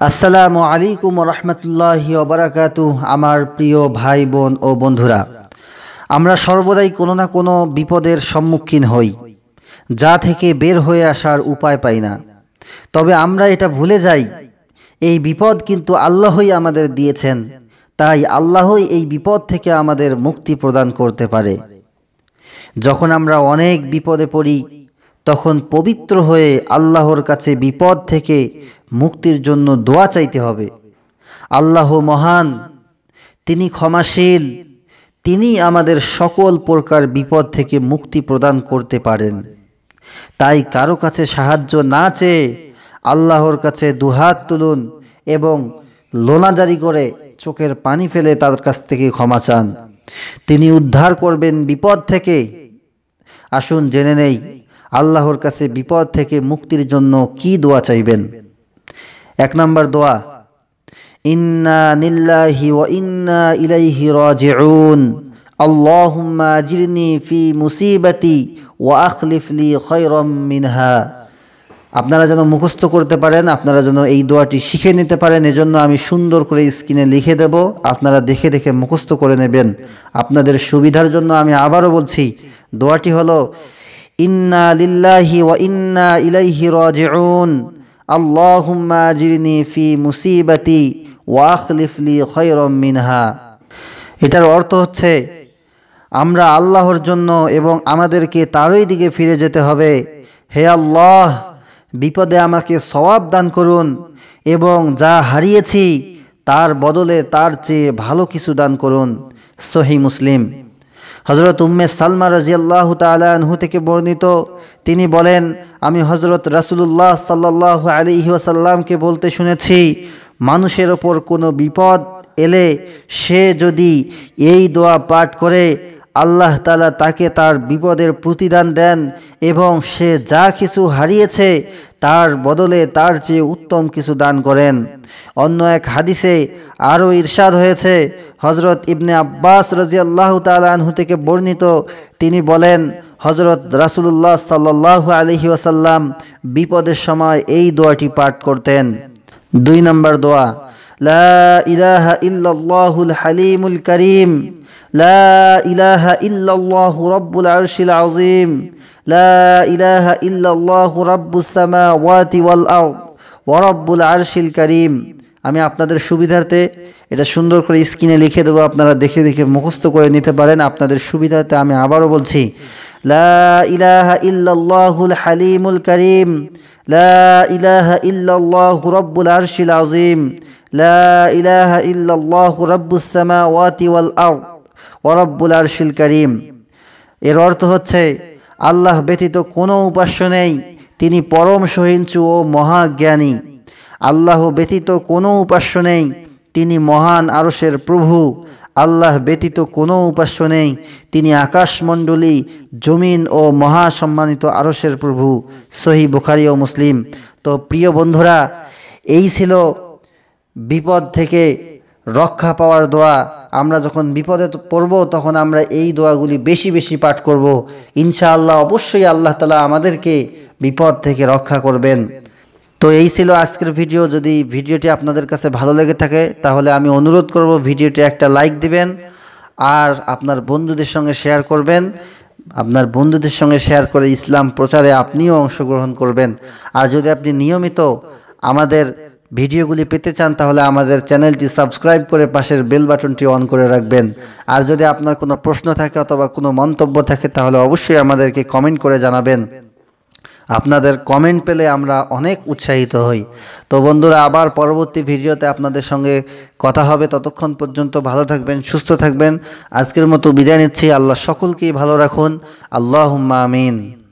আসসালামু আলাইকুম রহমতুল্লাহি ওবরাকাতু আমার প্রিয় ভাই, বোন ও বন্ধুরা। আমরা সর্বদাই কোনো না কোনো বিপদের সম্মুখীন হই, যা থেকে বের হয়ে আসার উপায় পাই না। তবে আমরা এটা ভুলে যাই, এই বিপদ কিন্তু আল্লাহই আমাদের দিয়েছেন, তাই আল্লাহই এই বিপদ থেকে আমাদের মুক্তি প্রদান করতে পারে। যখন আমরা অনেক বিপদে পড়ি, তখন পবিত্র হয়ে আল্লাহর কাছে বিপদ থেকে মুক্তির জন্য দোয়া চাইতে হবে। আল্লাহ মহান, তিনি ক্ষমাশীল তিনি আমাদের সকল প্রকার বিপদ থেকে মুক্তি প্রদান করতে পারেন। তাই কারও কাছে সাহায্য না চেয়ে আল্লাহর কাছে দুহাত তুলুন এবং লোনা জারি করে চোখের পানি ফেলে তার কাছ থেকে ক্ষমা চান। তিনি উদ্ধার করবেন বিপদ থেকে। আসুন জেনে নেই, আল্লাহর কাছে বিপদ থেকে মুক্তির জন্য কি দোয়া চাইবেন? এক নম্বর দোয়া। ইন্না নিল্লাহি ও ইন্না ইলাইহি রাজিউন। আল্লাহুম্মা জিরনি ফি মুসিবাতি ওয়া আখলিফলি খৈরম মিনহা। আপনারা যেন মুখস্থ করতে পারেন, আপনারা যেন এই দোয়াটি শিখে নিতে পারেন, এজন্য আমি সুন্দর করে স্ক্রিনে লিখে দেব। আপনারা দেখে দেখে মুখস্থ করে নেবেন। আপনাদের সুবিধার জন্য আমি আবারও বলছি, দোয়াটি হলো, ইন্না লিল্লাহি ওয়া ইন্না ইলাইহি রাজিউন। আল্লাহুম্মা জিরনি ফি মুসিবাতি ওয়া আখলিফলি খৈরম মিনহা। এটার অর্থ হচ্ছে, আমরা আল্লাহর জন্য এবং আমাদেরকে তারই দিকে ফিরে যেতে হবে। হে আল্লাহ, বিপদে আমাকে সওয়াব দান করুন এবং যা হারিয়েছি তার বদলে তার চেয়ে ভালো কিছু দান করুন। সহি মুসলিম। হজরত উম্মে সালমা রাজিয়াল্লাহ তালাহু থেকে বর্ণিত, তিনি বলেন আমি হজরত রাসুলুল্লাহ সাল্লাহ আলিহি ওয়াসাল্লামকে বলতে শুনেছি, মানুষের ওপর কোনো বিপদ এলে সে যদি এই দোয়া পাঠ করে, আল্লাহ তালা তাকে তার বিপদের প্রতিদান দেন এবং সে যা কিছু হারিয়েছে তার বদলে তার চেয়ে উত্তম কিছু দান করেন। অন্য এক হাদিসে আরও ইরশাদ হয়েছে হজরত ইবনে আব্বাস রাজিয়াল্লাহ তালাহু থেকে বর্ণিত, তিনি বলেন হজরত রাসুলুল্লাহ সাল্লাহ আলহি ওয়াসাল্লাম বিপদের সময় এই দোয়াটি পাঠ করতেন। দুই নম্বর দোয়া, লা ইলাহা ইল্লাল্লাহুল হালিমুল করিম, লা ইলাহা ইল্লাল্লাহু রব্বুল আরশিল আযীম, লা ইলাহা ইল্লাল্লাহু রাব্বুস সামাওয়াতি ওয়াল আরদ ওয়া রব্বুল আরশিল করিম। আমি আপনাদের সুবিধার্থে এটা সুন্দর করে স্ক্রিনে লিখে দেবো, আপনারা দেখে দেখে মুখস্থ করে নিতে পারেন। আপনাদের সুবিধার্থে আমি আবারও বলছি লা ইলাহা ইল্লাল্লাহুল হালিমুল করিম, লা ইলাহা ইল্লাল্লাহু রব্বুল আরশিল আযীম, লা ইলাহা ইল্লাল্লাহু রাব্বুস সামাওয়াতি ওয়াল আরদ ওয়া রব্বুল আরশিল করিম। এর অর্থ হচ্ছে, আল্লাহ ব্যতীত কোনো উপাস্য নেই, তিনি পরম সহিংসু ও মহাজ্ঞানী। আল্লাহ ব্যতীত কোনো উপাস্য নেই, তিনি মহান আরসের প্রভু আল্লাহ ব্যতীত কোনো উপাস্য নেই। তিনি আকাশমণ্ডলী, জমিন ও মহাসম্মানিত আরসের প্রভু, সহি বুখারি ও মুসলিম। তো প্রিয় বন্ধুরা, এই ছিল বিপদ থেকে রক্ষা পাওয়ার দোয়া। আমরা যখন বিপদে পড়ব, তখন আমরা এই দোয়াগুলি বেশি বেশি পাঠ করব। ইনশাআল্লাহ অবশ্যই আল্লাহ তালা আমাদেরকে বিপদ থেকে রক্ষা করবেন। তো এই ছিল আজকের ভিডিও। যদি ভিডিওটি আপনাদের কাছে ভালো লেগে থাকে, তাহলে আমি অনুরোধ করব ভিডিওটি একটা লাইক দিবেন আর আপনার বন্ধুদের সঙ্গে শেয়ার করবেন। আপনার বন্ধুদের সঙ্গে শেয়ার করে ইসলাম প্রচারে আপনিও অংশগ্রহণ করবেন। আর যদি আপনি নিয়মিত আমাদের ভিডিওগুলি পেতে চান, তাহলে আমাদের চ্যানেলটি সাবস্ক্রাইব করে পাশের বেল বাটনটি অন করে রাখবেন। আর যদি আপনার কোনো প্রশ্ন থাকে অথবা কোনো মন্তব্য থাকে, তাহলে অবশ্যই আমাদেরকে কমেন্ট করে জানাবেন। আপনাদের কমেন্ট পেলে আমরা অনেক উৎসাহিত হই। তো বন্ধুরা, আবার পরবর্তী ভিডিওতে আপনাদের সঙ্গে কথা হবে। ততক্ষণ পর্যন্ত ভালো থাকবেন, সুস্থ থাকবেন। আজকের মতো বিদায় নিচ্ছি। আল্লাহ সকলকেই ভালো রাখুন। আল্লাহ আমিন।